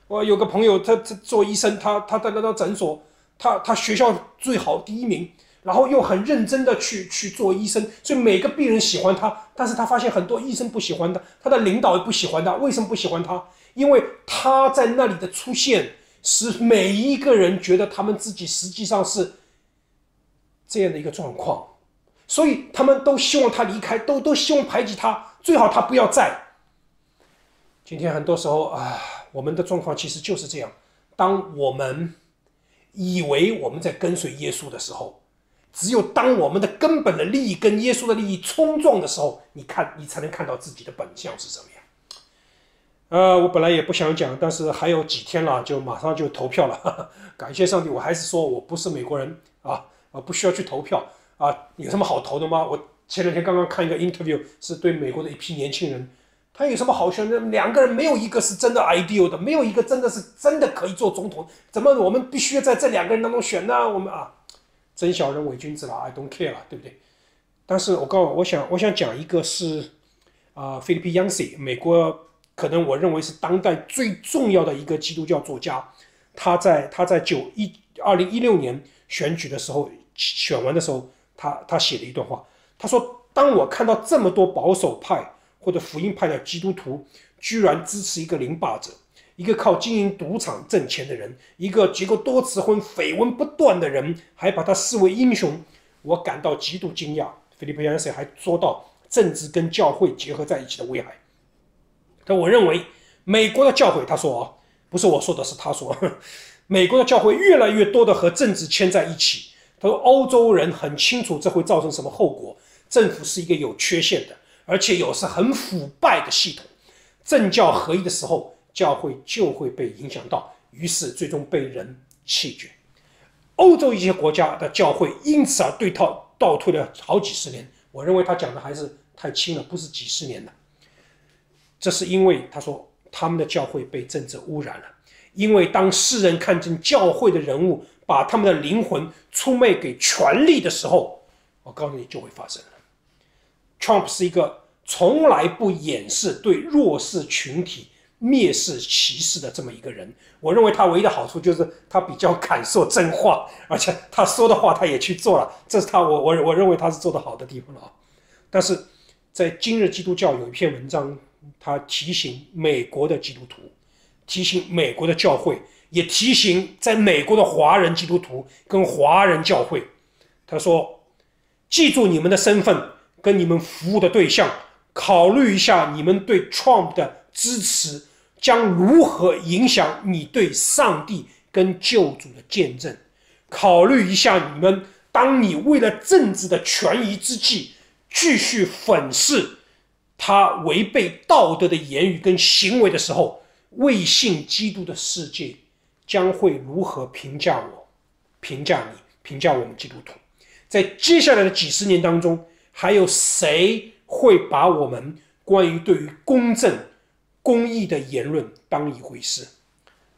Speaker 2: 我有个朋友，他他做医生，他他在那诊所。他他学校最好第一名，然后又很认真的去去做医生，所以每个病人喜欢他。但是他发现很多医生不喜欢他，他的领导也不喜欢他。为什么不喜欢他？因为他在那里的出现，使每一个人觉得他们自己实际上是这样的一个状况，所以他们都希望他离开，都都希望排挤他，最好他不要在。今天很多时候啊，我们的状况其实就是这样，当我们。以为我们在跟随耶稣的时候，只有当我们的根本的利益跟耶稣的利益冲撞的时候，你看，你才能看到自己的本相是什么样。呃，我本来也不想讲，但是还有几天了，就马上就投票了。[laughs] 感谢上帝，我还是说我不是美国人啊，啊，不需要去投票啊。有什么好投的吗？我前两天刚刚看一个 interview，是对美国的一批年轻人。他有什么好选的？两个人没有一个是真的 ideal 的，没有一个真的是真的可以做总统。怎么我们必须在这两个人当中选呢？我们啊，真小人伪君子了，I don't care 了，对不对？但是我告诉我想我想讲一个是啊，菲利普·杨西，美国可能我认为是当代最重要的一个基督教作家。他在他在九一二零一六年选举的时候选完的时候，他他写了一段话，他说：“当我看到这么多保守派。”或者福音派的基督徒居然支持一个凌霸者，一个靠经营赌场挣钱的人，一个结过多次婚、绯闻不断的人，还把他视为英雄，我感到极度惊讶。菲利普·杨塞还说到政治跟教会结合在一起的危害。但我认为美国的教会，他说啊，不是我说的，是他说，[laughs] 美国的教会越来越多的和政治牵在一起。他说欧洲人很清楚这会造成什么后果，政府是一个有缺陷的。而且有时很腐败的系统，政教合一的时候，教会就会被影响到，于是最终被人弃绝。欧洲一些国家的教会因此而对套倒退了好几十年。我认为他讲的还是太轻了，不是几十年的。这是因为他说他们的教会被政治污染了，因为当世人看见教会的人物把他们的灵魂出卖给权力的时候，我告诉你就会发生了。Trump 是一个从来不掩饰对弱势群体蔑视歧视的这么一个人。我认为他唯一的好处就是他比较敢说真话，而且他说的话他也去做了，这是他我我我认为他是做的好的地方了啊。但是在今日基督教有一篇文章，他提醒美国的基督徒，提醒美国的教会，也提醒在美国的华人基督徒跟华人教会，他说：记住你们的身份。跟你们服务的对象考虑一下，你们对 Trump 的支持将如何影响你对上帝跟救主的见证？考虑一下，你们当你为了政治的权宜之计，继续粉饰他违背道德的言语跟行为的时候，未信基督的世界将会如何评价我、评价你、评价我们基督徒？在接下来的几十年当中。还有谁会把我们关于对于公正、公益的言论当一回事？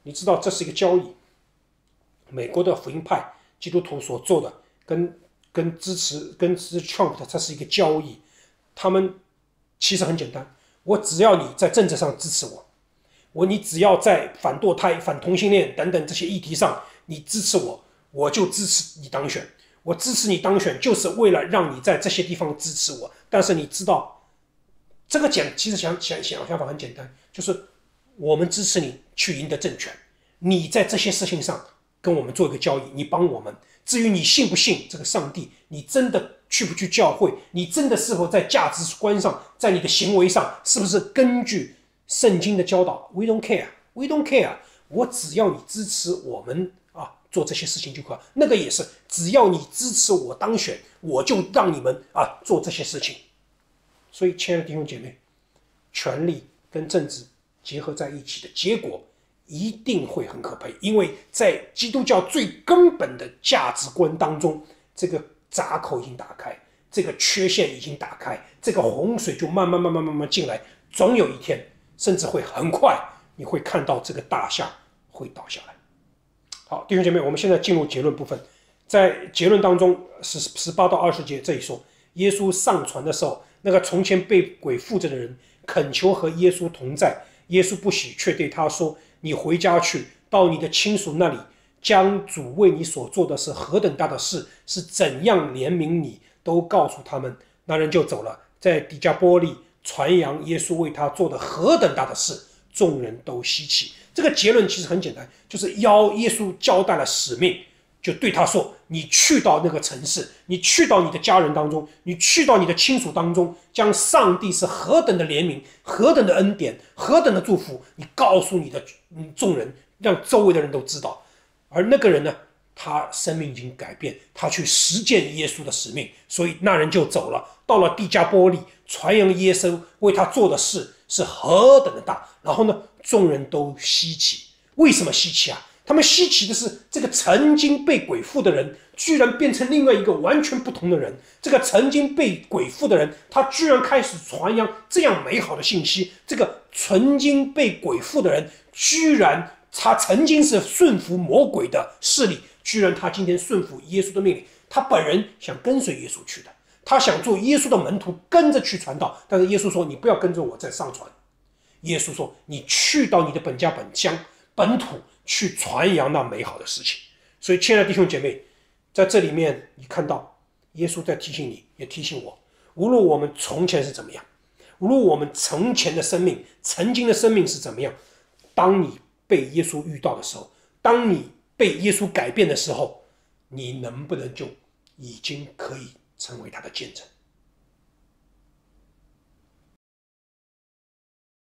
Speaker 2: 你知道这是一个交易。美国的福音派基督徒所做的，跟跟支持跟支持 Trump 的，这是一个交易。他们其实很简单，我只要你在政治上支持我，我你只要在反堕胎、反同性恋等等这些议题上，你支持我，我就支持你当选。我支持你当选，就是为了让你在这些地方支持我。但是你知道，这个讲其实想想想想法很简单，就是我们支持你去赢得政权，你在这些事情上跟我们做一个交易，你帮我们。至于你信不信这个上帝，你真的去不去教会，你真的是否在价值观上，在你的行为上，是不是根据圣经的教导？We don't care, we don't care。我只要你支持我们啊，做这些事情就可。那个也是，只要你支持我当选，我就让你们啊做这些事情。所以，亲爱的弟兄姐妹，权力跟政治结合在一起的结果。一定会很可悲，因为在基督教最根本的价值观当中，这个闸口已经打开，这个缺陷已经打开，这个洪水就慢慢慢慢慢慢进来，总有一天，甚至会很快，你会看到这个大厦会倒下来。好，弟兄姐妹，我们现在进入结论部分，在结论当中，十十八到二十节这一说，耶稣上船的时候，那个从前被鬼附着的人恳求和耶稣同在，耶稣不喜，却对他说。你回家去，到你的亲属那里，将主为你所做的是何等大的事，是怎样怜悯你，都告诉他们。那人就走了，在底加波利传扬耶稣为他做的何等大的事，众人都稀奇。这个结论其实很简单，就是邀耶稣交代了使命。就对他说：“你去到那个城市，你去到你的家人当中，你去到你的亲属当中，将上帝是何等的怜悯、何等的恩典、何等的祝福，你告诉你的嗯众人，让周围的人都知道。而那个人呢，他生命已经改变，他去实践耶稣的使命，所以那人就走了，到了地加波利，传扬耶稣为他做的事是何等的大。然后呢，众人都稀奇，为什么稀奇啊？”他们稀奇的是，这个曾经被鬼附的人，居然变成另外一个完全不同的人。这个曾经被鬼附的人，他居然开始传扬这样美好的信息。这个曾经被鬼附的人，居然他曾经是顺服魔鬼的势力，居然他今天顺服耶稣的命令。他本人想跟随耶稣去的，他想做耶稣的门徒，跟着去传道。但是耶稣说：“你不要跟着我再上船。”耶稣说：“你去到你的本家本乡本土。”去传扬那美好的事情，所以亲爱的弟兄姐妹，在这里面你看到耶稣在提醒你，也提醒我，无论我们从前是怎么样，无论我们从前的生命、曾经的生命是怎么样，当你被耶稣遇到的时候，当你被耶稣改变的时候，你能不能就已经可以成为他的见证？